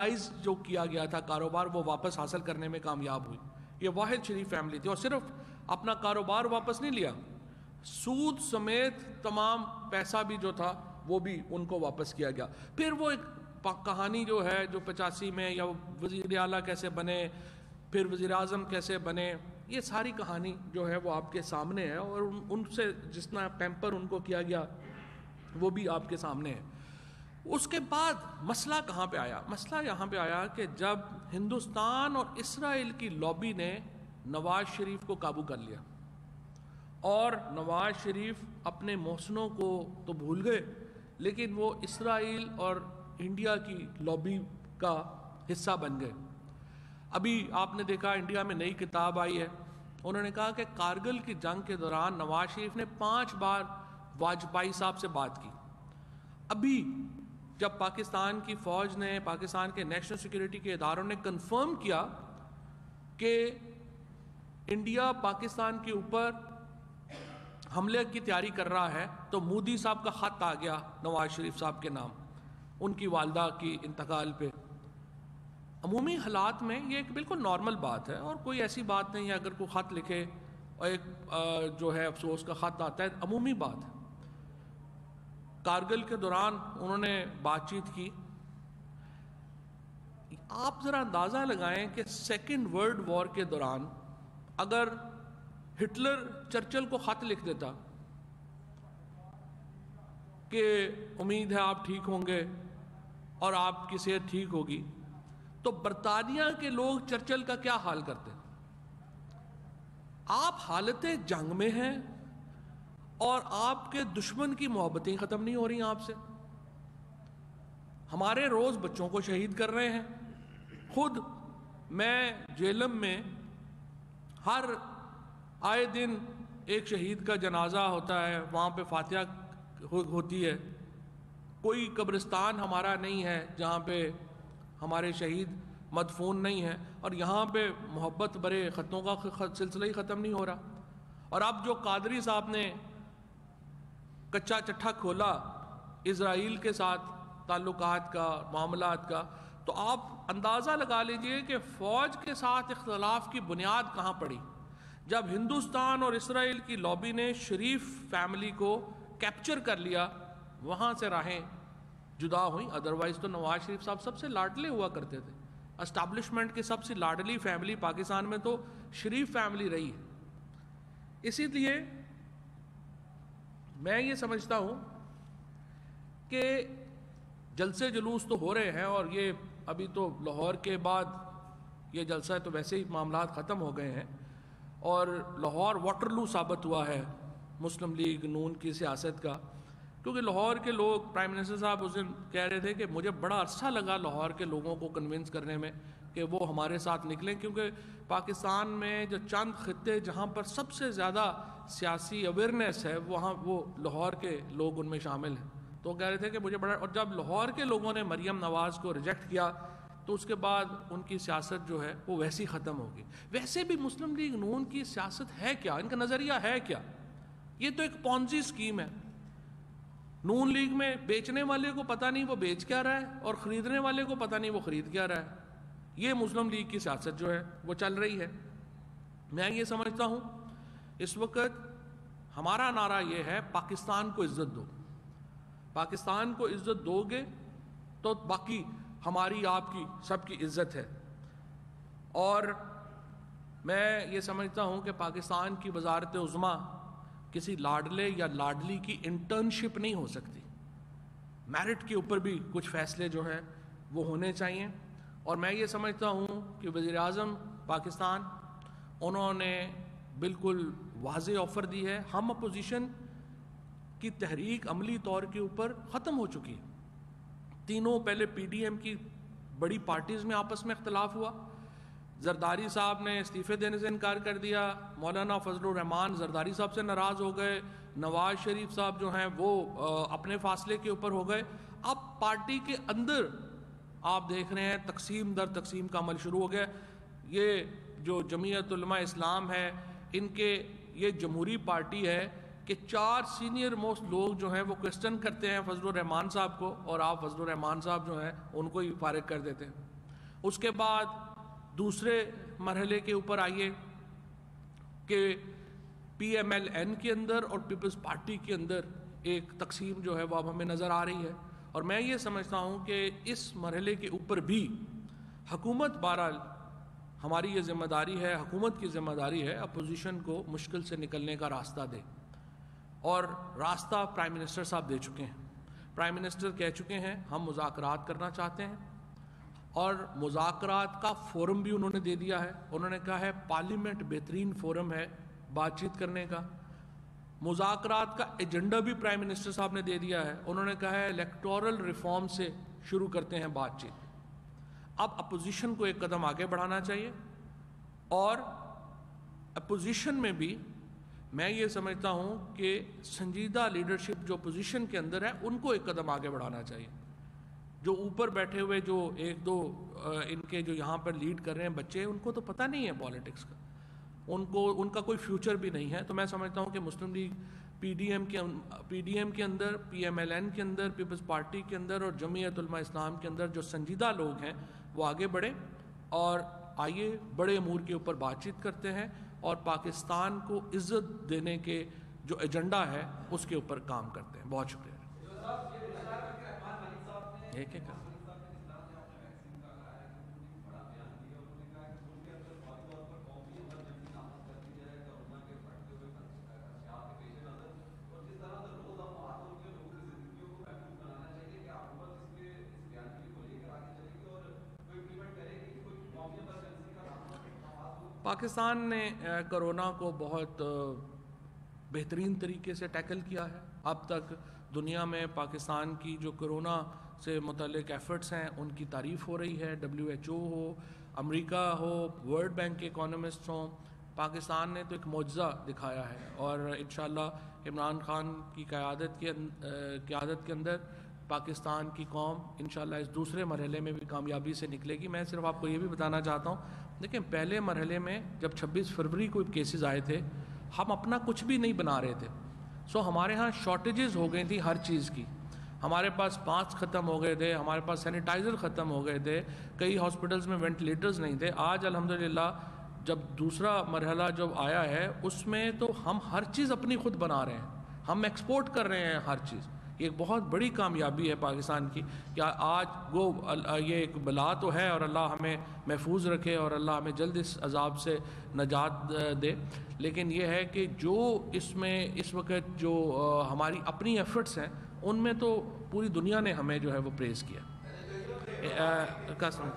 जो किया गया था कारोबार, वो वापस हासिल करने में कामयाब हुई। ये वाहिद शरीफ फैमिली थी और सिर्फ़ अपना कारोबार वापस नहीं लिया। सूद समेत तमाम पैसा भी जो था, वो भी उनको वापस किया गया। फिर वो एक कहानी जो है, जो पचासी में या वज़ीर अला कैसे बने, फिर वज़ी अजम कैसे बने, ये सारी कहानी जो है, वो आपके सामने है और उनसे जितना पैम्पर उनको किया गया, वो भी आपके सामने है। उसके बाद मसला कहाँ पे आया? मसला यहाँ पे आया कि जब हिंदुस्तान और इसराइल की लॉबी ने नवाज़ शरीफ को काबू कर लिया और नवाज़ शरीफ अपने मौसनों को तो भूल गए, लेकिन वो इसराइल और इंडिया की लॉबी का हिस्सा बन गए। अभी आपने देखा इंडिया में नई किताब आई है। उन्होंने कहा कि कारगिल की जंग के दौरान नवाज़ शरीफ ने पाँच बार वाजपेयी साहब से बात की। अभी जब पाकिस्तान की फ़ौज ने, पाकिस्तान के नेशनल सिक्योरिटी के इदारों ने कंफर्म किया कि इंडिया पाकिस्तान के ऊपर हमले की तैयारी कर रहा है तो मोदी साहब का ख़त आ गया नवाज़ शरीफ साहब के नाम, उनकी वालदा की इंतकाल पे। अमूमी हालात में ये एक बिल्कुल नॉर्मल बात है, और कोई ऐसी बात नहीं है, अगर कोई ख़त लिखे और एक जो है अफसोस का ख़त आता है, अमूमी बात है। कारगिल के दौरान उन्होंने बातचीत की। आप ज़रा अंदाज़ा लगाएँ कि सेकेंड वर्ल्ड वॉर के दौरान अगर हिटलर चर्चिल को ख़त लिख देता कि उम्मीद है आप ठीक होंगे और आपकी सेहत ठीक होगी तो बरतानिया के लोग चर्चिल का क्या हाल करते? आप हालत जंग में हैं और आपके दुश्मन की मोहब्बतें ख़त्म नहीं हो रही आपसे। हमारे रोज़ बच्चों को शहीद कर रहे हैं। खुद मैं जेलम में हर आए दिन एक शहीद का जनाजा होता है वहाँ पे फातिहा हो, होती है। कोई कब्रिस्तान हमारा नहीं है जहाँ पे हमारे शहीद मदफून नहीं है और यहाँ पे मोहब्बत बड़े ख़तों का सिलसिला ही ख़त्म नहीं हो रहा। और अब जो कादरी साहब ने कच्चा चट्ठा खोला इसराइल के साथ ताल्लुक का, मामलात का तो आप अंदाज़ा लगा लीजिए कि फ़ौज के साथ इख्तलाफ की बुनियाद कहाँ पड़ी। जब हिंदुस्तान और इसराइल की लॉबी ने शरीफ फैमिली को कैप्चर कर लिया, वहाँ से राहें जुदा हुई। अदरवाइज़ तो नवाज़ शरीफ साहब सबसे लाडले हुआ करते थे। अस्टैब्लिशमेंट की सबसे लाडली फैमिली पाकिस्तान में तो शरीफ फैमिली रही है। इसीलिए मैं ये समझता हूँ कि जलसे जुलूस तो हो रहे हैं और ये अभी तो लाहौर के बाद ये जलसा है तो वैसे ही मामला ख़त्म हो गए हैं। और लाहौर वाटरलू साबित हुआ है मुस्लिम लीग नून की सियासत का। क्योंकि लाहौर के लोग, प्राइम मिनिस्टर साहब उस दिन कह रहे थे कि मुझे बड़ा अच्छा लगा लाहौर के लोगों को कन्विंस करने में। कि वो हमारे साथ निकलें, क्योंकि पाकिस्तान में जो चंद खत्े जहाँ पर सबसे ज़्यादा सियासी अवेयरनेस है, वहाँ वो लाहौर के लोग उनमें शामिल हैं। तो कह रहे थे कि मुझे बड़ा, और जब लाहौर के लोगों ने मरीम नवाज़ को रिजेक्ट किया तो उसके बाद उनकी सियासत जो है, वो वैसी ख़त्म होगी। वैसे भी मुस्लिम लीग नून की सियासत है क्या? इनका नज़रिया है क्या? ये तो एक पॉन्जी स्कीम है। नून लीग में बेचने वाले को पता नहीं वो बेच क्या रहा है, और ख़रीदने वाले को पता नहीं वो ख़रीद क्या रहा है। ये मुस्लिम लीग की सियासत जो है, वो चल रही है। मैं ये समझता हूँ, इस वक्त हमारा नारा ये है, पाकिस्तान को इज़्ज़त दो। पाकिस्तान को इज़्ज़त दोगे तो बाकी हमारी, आपकी, सबकी इज़्ज़त है। और मैं ये समझता हूँ कि पाकिस्तान की वजारत उज़मा किसी लाडले या लाडली की इंटर्नशिप नहीं हो सकती। मेरिट के ऊपर भी कुछ फैसले जो है, वो होने चाहिए। और मैं ये समझता हूँ कि वज़ी अजम पाकिस्तान, उन्होंने बिल्कुल वाज ऑफ़र दी है। हम अपोजिशन की तहरीक अमली तौर के ऊपर ख़त्म हो चुकी है। तीनों पहले पी डी एम की बड़ी पार्टीज़ में आपस में इख्तलाफ हुआ। जरदारी साहब ने इस्तीफ़े देने से इनकार कर दिया। मौलाना फजलरहमान जरदारी साहब से नाराज़ हो गए। नवाज़ शरीफ साहब जो हैं वो अपने फासले के ऊपर हो गए। अब पार्टी के अंदर आप देख रहे हैं, तकसीम दर तकसीम का अमल शुरू हो गया। ये जो जमीयतलमा इस्लाम है, इनके ये जमहूरी पार्टी है कि चार सीनियर मोस्ट लोग जो हैं, वो क्वेश्चन करते हैं फजल रहमान साहब को और आप फजल रहमान साहब जो हैं, उनको ही फारग कर देते हैं। उसके बाद दूसरे मरहले के ऊपर आइए कि पी एम एल एन के अंदर और पीपल्स पार्टी के अंदर एक तकसीम जो है वह अब हमें नज़र आ रही है। और मैं ये समझता हूँ कि इस मरहले के ऊपर भी हकूमत बहरहाल हमारी ये ज़िम्मेदारी है, हुकूमत की ज़िम्मेदारी है अपोजिशन को मुश्किल से निकलने का रास्ता दे। और रास्ता प्राइम मिनिस्टर साहब दे चुके हैं। प्राइम मिनिस्टर कह चुके हैं, हम मुजाकरात करना चाहते हैं। और मुजाकरात का फोरम भी उन्होंने दे दिया है। उन्होंने कहा है, पार्लियामेंट बेहतरीन फोरम है बातचीत करने का। मुजाकरात का एजेंडा भी प्राइम मिनिस्टर साहब ने दे दिया है। उन्होंने कहा है, इलेक्टोरल रिफॉर्म से शुरू करते हैं बातचीत। अब अपोजिशन को एक कदम आगे बढ़ाना चाहिए और अपोजिशन में भी मैं ये समझता हूँ कि संजीदा लीडरशिप जो पोजीशन के अंदर है, उनको एक कदम आगे बढ़ाना चाहिए। जो ऊपर बैठे हुए, जो एक दो इनके जो यहाँ पर लीड कर रहे हैं बच्चे, उनको तो पता नहीं है पॉलिटिक्स का। उनको, उनका कोई फ्यूचर भी नहीं है। तो मैं समझता हूँ कि मुस्लिम लीग पीडीएम के पीडीएम के अंदर पीएमएलएन के अंदर पीपल्स पार्टी के अंदर और जमीयत इस्लाम के अंदर जो संजीदा लोग हैं, वो आगे बढ़े और आइए बड़े अमूर के ऊपर बातचीत करते हैं और पाकिस्तान को इज़्ज़त देने के जो एजेंडा है, उसके ऊपर काम करते हैं। बहुत शुक्रिया। एक एक पाकिस्तान ने कोरोना को बहुत बेहतरीन तरीके से टैकल किया है। अब तक दुनिया में पाकिस्तान की जो कोरोना से मुतलक एफ़र्ट्स हैं, उनकी तारीफ़ हो रही है। डब्ल्यू एच ओ हो, अमरीका हो, वर्ल्ड बैंक के इकोनॉमिस्ट हों, पाकिस्तान ने तो एक मुआजा दिखाया है। और इन इमरान खान की क़्यादत के क़्यादत के अंदर पाकिस्तान की कौम इन इस दूसरे मरहले में भी कामयाबी से निकलेगी। मैं सिर्फ़ आपको ये भी बताना चाहता हूँ देखिए, पहले मरहले में जब 26 फरवरी को केसेस आए थे, हम अपना कुछ भी नहीं बना रहे थे। सो हमारे यहाँ शॉर्टेजेस हो गई थी हर चीज़ की। हमारे पास पाँच ख़त्म हो गए थे, हमारे पास सैनिटाइज़र ख़त्म हो गए थे, कई हॉस्पिटल्स में वेंटिलेटर्स नहीं थे। आज, अल्हम्दुलिल्लाह, जब दूसरा मरहला जब आया है, उसमें तो हम हर चीज़ अपनी खुद बना रहे हैं। हम एक्सपोर्ट कर रहे हैं हर चीज़। एक बहुत बड़ी कामयाबी है पाकिस्तान की कि आज वो ये एक बला तो है और अल्लाह हमें महफूज रखे और अल्लाह हमें जल्द इस अजाब से नजात दे। लेकिन ये है कि जो इसमें, इस वक्त जो हमारी अपनी एफ़र्ट्स हैं, उनमें तो पूरी दुनिया ने हमें जो है वो प्रेज़ किया। कसम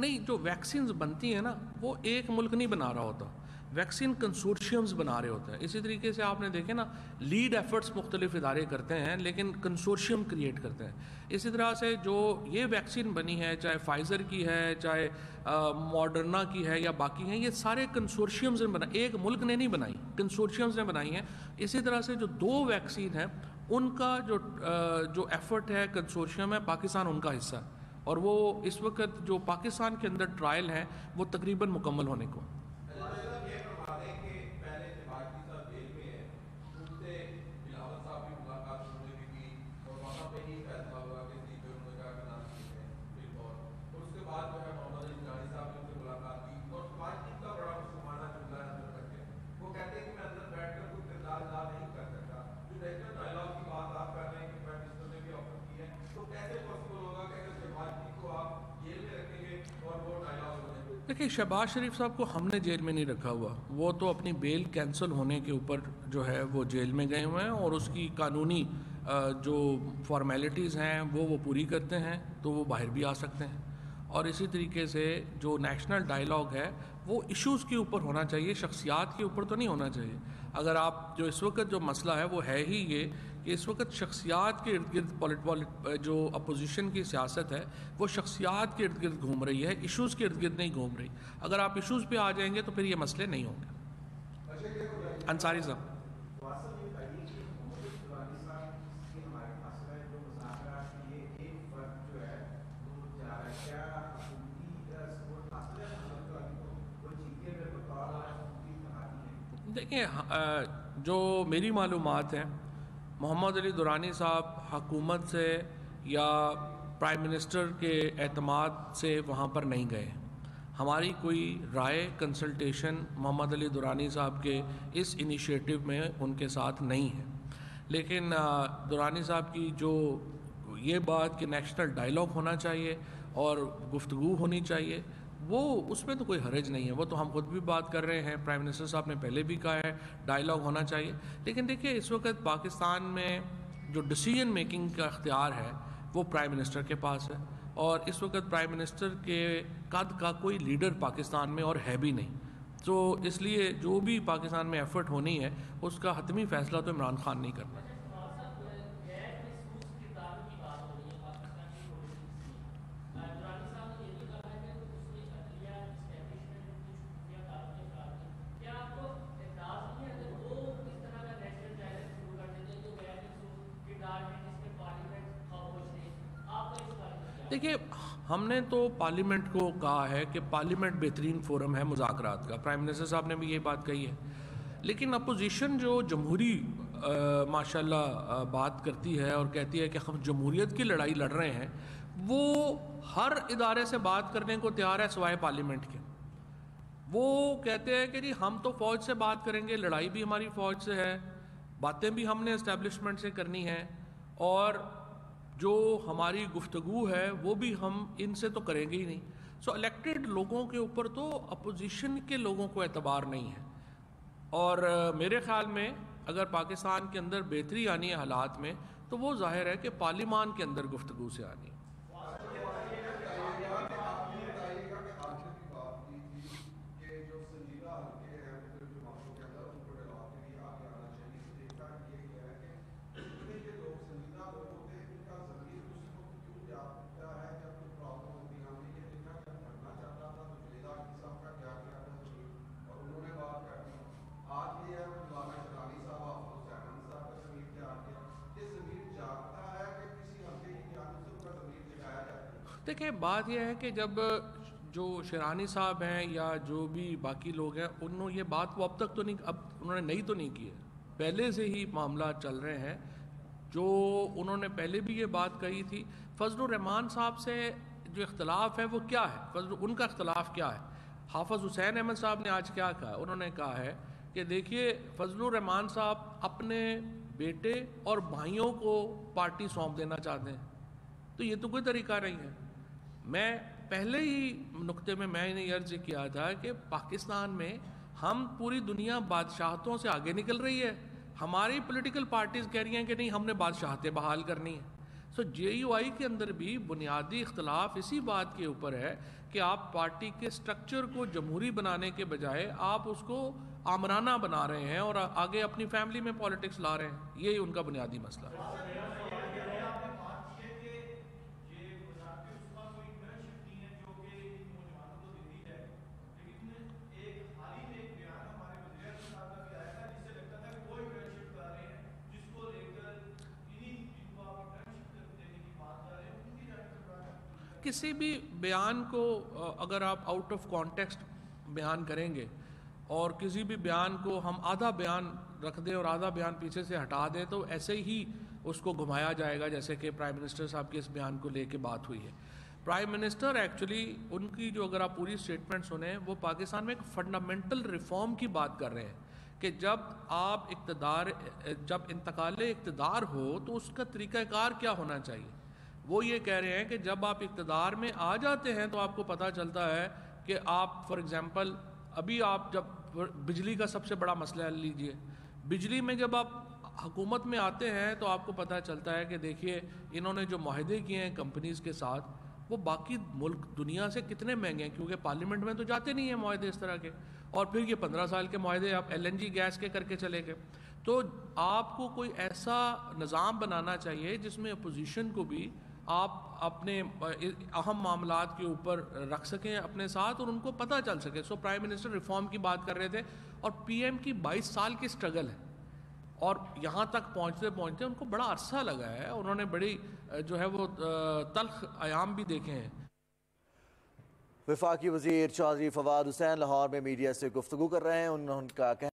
नहीं जो वैक्सीन बनती हैं ना वो एक मुल्क नहीं बना रहा होता। वैक्सीन कंसोर्शियम्स बना रहे होते हैं। इसी तरीके से आपने देखे ना लीड एफर्ट्स मुख्तलिफ़ इदारे करते हैं लेकिन कंसोर्शियम क्रिएट करते हैं। इसी तरह से जो ये वैक्सीन बनी है चाहे फाइज़र की है चाहे मॉडर्ना की है या बाकी हैं ये सारे कंसोर्शियम्स ने बनाई एक मुल्क ने नहीं बनाई कंसोर्शियम्स ने बनाई हैं। इसी तरह से जो दो वैक्सीन है उनका जो आ, जो एफर्ट है कंसोर्शियम है पाकिस्तान उनका हिस्सा है। और वो इस वक्त जो पाकिस्तान के अंदर ट्रायल हैं, वो तकरीबन मुकम्मल होने को। देखिए शहबाज शरीफ साहब को हमने जेल में नहीं रखा हुआ। वो तो अपनी बेल कैंसिल होने के ऊपर जो है, वो जेल में गए हुए हैं और उसकी कानूनी जो फॉर्मेलिटीज़ हैं, वो वो पूरी करते हैं तो वो बाहर भी आ सकते हैं। और इसी तरीके से जो नेशनल डायलॉग है, वो इश्यूज़ के ऊपर होना चाहिए, शख्सियात के ऊपर तो नहीं होना चाहिए। अगर आप जो इस वक्त जो मसला है, वो है ही ये कि इस वक्त शख्सियात के इर्द गिर्द पॉलिट जो अपोजिशन की सियासत है, वो शख्सियात के इर्द गिर्द घूम रही है इशूज़ के इर्द गिर्द नहीं घूम रही। अगर आप इशूज़ पे आ जाएँगे तो फिर ये मसले नहीं होंगे। अंसारी साहब। देखिए जो मेरी मालूम है मोहम्मद अली दुरानी साहब हकूमत से या प्राइम मिनिस्टर के अतमाद से वहाँ पर नहीं गए। हमारी कोई राय कंसल्टेशन मोहम्मद अली दुरानी साहब के इस इनिशिएटिव में उनके साथ नहीं है। लेकिन दुरानी साहब की जो ये बात कि नेशनल डायलॉग होना चाहिए और गुफ्तु होनी चाहिए वो उसमें तो कोई हरज नहीं है। वो तो हम खुद भी बात कर रहे हैं। प्राइम मिनिस्टर साहब ने पहले भी कहा है डायलॉग होना चाहिए। लेकिन देखिए, इस वक्त पाकिस्तान में जो डिसीज़न मेकिंग का अख्तियार है, वो प्राइम मिनिस्टर के पास है। और इस वक्त प्राइम मिनिस्टर के कद का कोई लीडर पाकिस्तान में और है भी नहीं। तो इसलिए जो भी पाकिस्तान में एफर्ट होनी है, उसका हतमी फैसला तो इमरान खान नहीं करना हमने तो पार्लियामेंट को कहा है कि पार्लियामेंट बेहतरीन फोरम है मुजाकरात का। प्राइम मिनिस्टर साहब ने भी ये बात कही है। लेकिन अपोजिशन जो जमहूरी माशाल्लाह बात करती है और कहती है कि हम जमहूरीत की लड़ाई लड़ रहे हैं, वो हर इदारे से बात करने को तैयार है सवाए पार्लियामेंट के। वो कहते हैं कि जी, हम तो फ़ौज से बात करेंगे, लड़ाई भी हमारी फ़ौज से है, बातें भी हमने इस्टेब्लिशमेंट से करनी है और जो हमारी गुफ्तगु है, वो भी हम इनसे तो करेंगे ही नहीं। सो इलेक्टेड लोगों के ऊपर तो अपोजिशन के लोगों को एतबार नहीं है। और मेरे ख्याल में अगर पाकिस्तान के अंदर बेहतरी आनी है हालात में तो वो ज़ाहिर है कि पार्लीमान के अंदर गुफ्तु से आनी है। देखिए, बात यह है कि जब जो शेरानी साहब हैं या जो भी बाकी लोग हैं उन्होंने ये बात वो अब तक तो नहीं, अब उन्होंने नहीं तो नहीं की है। पहले से ही मामला चल रहे हैं। जो उन्होंने पहले भी ये बात कही थी फजलरहमान साहब से जो इख्तलाफ है वो क्या है? फजल, उनका इख्तलाफ क्या है? हाफज हुसैन अहमद साहब ने आज क्या कहा? उन्होंने कहा है कि देखिए फजलरहमान साहब अपने बेटे और भाइयों को पार्टी सौंप देना चाहते हैं। तो ये तो कोई तरीका नहीं है। मैं पहले ही नुक्ते में मैंने अर्ज़ किया था कि पाकिस्तान में हम पूरी दुनिया बादशाहतों से आगे निकल रही है। हमारी पॉलिटिकल पार्टीज़ कह रही हैं कि नहीं, हमने बादशाहतें बहाल करनी है। सो जे यू आई के अंदर भी बुनियादी इख्तलाफ इसी बात के ऊपर है कि आप पार्टी के स्ट्रक्चर को जमहूरी बनाने के बजाय आप उसको आमराना बना रहे हैं और आगे अपनी फैमिली में पॉलिटिक्स ला रहे हैं। यही उनका बुनियादी मसला है। किसी भी बयान को अगर आप आउट ऑफ़ कॉन्टेक्स्ट बयान करेंगे और किसी भी बयान को हम आधा बयान रख दें और आधा बयान पीछे से हटा दें तो ऐसे ही उसको घुमाया जाएगा, जैसे कि प्राइम मिनिस्टर साहब के इस बयान को लेके बात हुई है। प्राइम मिनिस्टर एक्चुअली उनकी जो अगर आप पूरी स्टेटमेंट सुने, वो पाकिस्तान में एक फंडामेंटल रिफॉर्म की बात कर रहे हैं कि जब आप इकतदार, जब इंतकाल इकतदार हो तो उसका तरीक़ाकार क्या होना चाहिए? वो ये कह रहे हैं कि जब आप इकतदार में आ जाते हैं तो आपको पता चलता है कि आप फॉर एग्ज़ाम्पल अभी आप जब बिजली का सबसे बड़ा मसला लीजिए, बिजली में जब आप हुकूमत में आते हैं तो आपको पता चलता है कि देखिए, इन्होंने जो माहदे किए हैं कंपनीज़ के साथ, वो बाकी मुल्क, दुनिया से कितने महँगे हैं, क्योंकि पार्लियामेंट में तो जाते नहीं हैं माहदे इस तरह के। और फिर ये पंद्रह साल के माहदे आप एलएनजी गैस के करके चले गए। तो आपको कोई ऐसा निज़ाम बनाना चाहिए जिसमें अपोजिशन को भी आप अपने अहम मामला के ऊपर रख सकें अपने साथ और उनको पता चल सके। सो प्राइम मिनिस्टर रिफॉर्म की बात कर रहे थे और पीएम की 22 साल की स्ट्रगल है। और यहाँ तक पहुँचते पहुँचते उनको बड़ा अरसा लगा है। उन्होंने बड़ी जो है वो तलख, आयाम भी देखे हैं। विफाकी वज़ीर चौधरी फवाद हुसैन लाहौर में मीडिया से गुफ्तु कर रहे हैं। उनका कहना